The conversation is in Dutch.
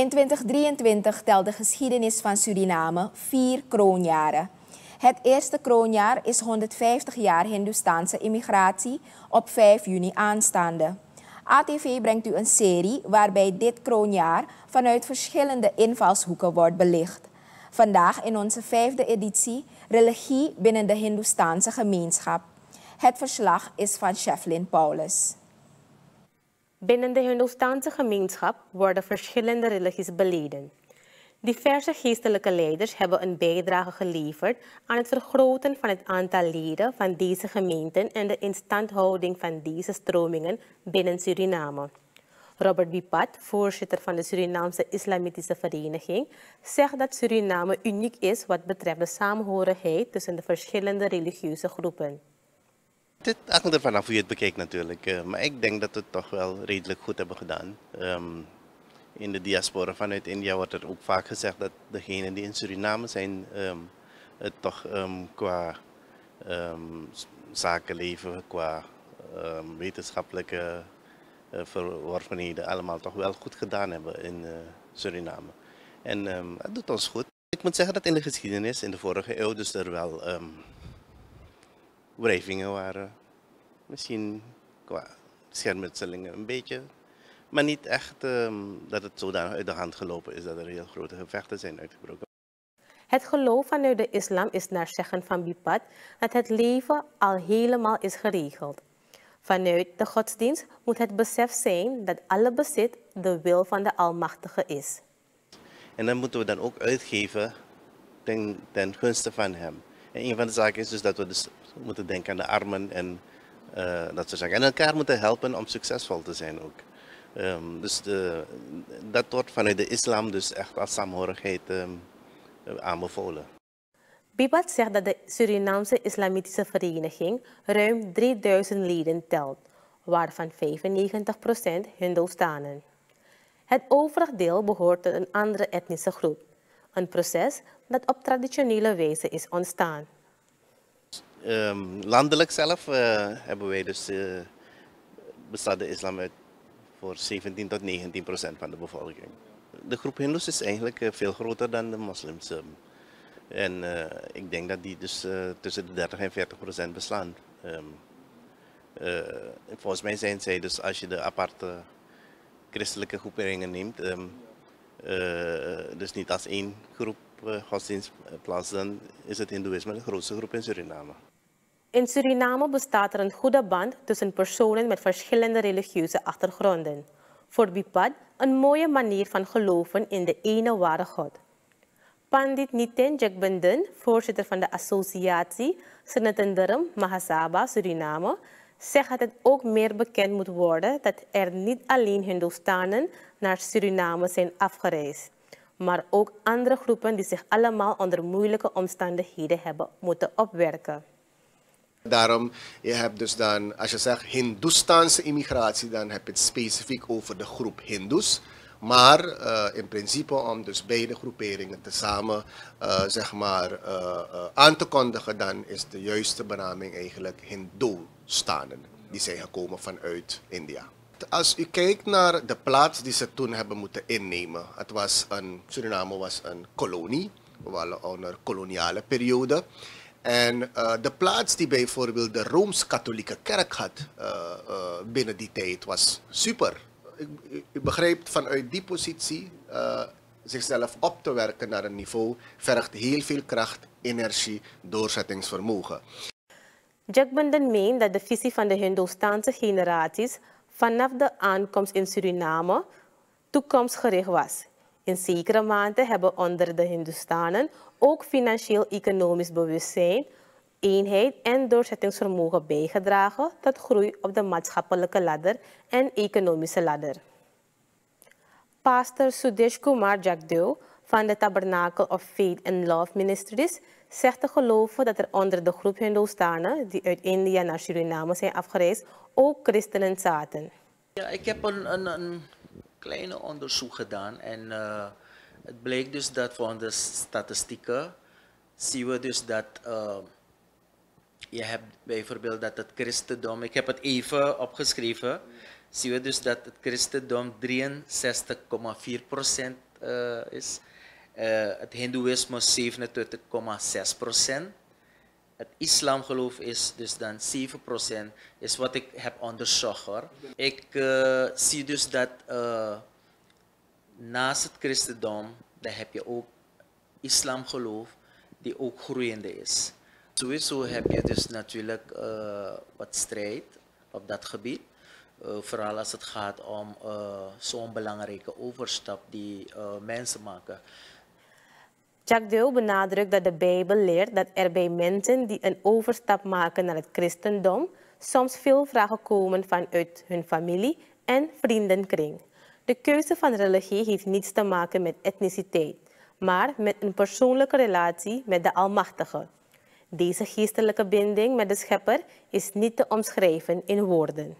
In 2023 telt de geschiedenis van Suriname vier kroonjaren. Het eerste kroonjaar is 150 jaar Hindoestaanse immigratie op 5 juni aanstaande. ATV brengt u een serie waarbij dit kroonjaar vanuit verschillende invalshoeken wordt belicht. Vandaag in onze vijfde editie Religie binnen de Hindoestaanse gemeenschap. Het verslag is van Sheflin Paulus. Binnen de Hindoestaanse gemeenschap worden verschillende religies beleden. Diverse geestelijke leiders hebben een bijdrage geleverd aan het vergroten van het aantal leden van deze gemeenten en de instandhouding van deze stromingen binnen Suriname. Robert Bipat, voorzitter van de Surinaamse Islamitische Vereniging, zegt dat Suriname uniek is wat betreft de samenhorigheid tussen de verschillende religieuze groepen. Het hangt er vanaf hoe je het bekijkt natuurlijk. Uh, maar ik denk dat we het toch wel redelijk goed hebben gedaan. Um, in de diaspora vanuit India wordt er ook vaak gezegd dat degenen die in Suriname zijn, um, het toch um, qua zakenleven, qua wetenschappelijke uh, verworvenheden allemaal toch wel goed gedaan hebben in uh, Suriname. En het doet ons goed. Ik moet zeggen dat in de geschiedenis, in de vorige eeuw, dus er wel wrijvingen waren. Misschien qua schermutselingen een beetje. Maar niet echt um, dat het zodanig uit de hand gelopen is dat er heel grote gevechten zijn uitgebroken. Het geloof vanuit de islam is naar zeggen van Bipat dat het leven al helemaal is geregeld. Vanuit de godsdienst moet het besef zijn dat alle bezit de wil van de Almachtige is. En dan moeten we dan ook uitgeven ten, ten gunste van Hem. En een van de zaken is dus dat we dus moeten denken aan de armen en uh, dat soort zaken. En elkaar moeten helpen om succesvol te zijn ook. Um, dus de, dat wordt vanuit de islam dus echt als saamhorigheid um, aanbevolen. Bibat zegt dat de Surinaamse Islamitische Vereniging ruim 3000 leden telt, waarvan 95% Hindoestanen. Het overige deel behoort tot een andere etnische groep, een proces dat op traditionele wijze is ontstaan. Um, landelijk zelf uh, hebben wij dus uh, bestaat de islam uit voor 17 tot 19 procent van de bevolking. De groep Hindoes is eigenlijk uh, veel groter dan de moslims. Um, en ik denk dat die dus tussen de 30 en 40 procent beslaan. Um, volgens mij zijn zij dus als je de aparte christelijke groeperingen neemt, dus niet als één groep godsdienstplaats, dan is het Hindoeïsme de grootste groep in Suriname. In Suriname bestaat er een goede band tussen personen met verschillende religieuze achtergronden. Voor Bipad een mooie manier van geloven in de ene ware God. Pandit Nitin Jagbenden, voorzitter van de associatie Senatendarum Mahasaba Suriname, zegt dat het ook meer bekend moet worden dat er niet alleen Hindoestanen naar Suriname zijn afgereisd, maar ook andere groepen die zich allemaal onder moeilijke omstandigheden hebben moeten opwerken. Daarom, je hebt dus dan, als je zegt Hindoestaanse immigratie, dan heb je het specifiek over de groep Hindoes. Maar uh, in principe om dus beide groeperingen tezamen uh, zeg maar, uh, aan te kondigen, dan is de juiste benaming eigenlijk Hindoestanen. Die zijn gekomen vanuit India. Als u kijkt naar de plaats die ze toen hebben moeten innemen. Het was een, Suriname was een kolonie. We waren onder koloniale periode. En de plaats die bijvoorbeeld de Rooms-Katholieke Kerk had binnen die tijd was super. U begrijpt vanuit die positie zichzelf op te werken naar een niveau vergt heel veel kracht, energie, doorzettingsvermogen. Jack Benden meent dat de visie van de Hindoestaanse generaties vanaf de aankomst in Suriname toekomstgericht was. In zekere mate hebben onder de Hindustanen ook financieel-economisch bewustzijn, eenheid en doorzettingsvermogen bijgedragen tot groei op de maatschappelijke ladder en economische ladder. Pastor Sudesh Kumar Jagdeo van de Tabernacle of Faith and Love Ministries zegt te geloven dat er onder de groep Hindoestanen die uit India naar Suriname zijn afgereisd ook christenen zaten. Ja, ik heb een, een, een kleine onderzoek gedaan en uh, het bleek dus dat volgens de statistieken zien we dus dat uh, je hebt bijvoorbeeld dat het christendom, ik heb het even opgeschreven, zien we dus dat het christendom 63,4% eh, is. Eh, het Hindoeïsme 27,6 procent. Het islamgeloof is dus dan 7%, is wat ik heb onderzocht. Ik eh, zie dus dat naast het christendom, dan heb je ook islamgeloof die ook groeiende is. Sowieso heb je dus natuurlijk eh, wat strijd op dat gebied. Eh, vooral als het gaat om eh, zo'n belangrijke overstap die mensen maken. Jack Deel benadrukt dat de Bijbel leert dat er bij mensen die een overstap maken naar het christendom soms veel vragen komen vanuit hun familie en vriendenkring. De keuze van religie heeft niets te maken met etniciteit, maar met een persoonlijke relatie met de Almachtige. Deze geestelijke binding met de Schepper is niet te omschrijven in woorden.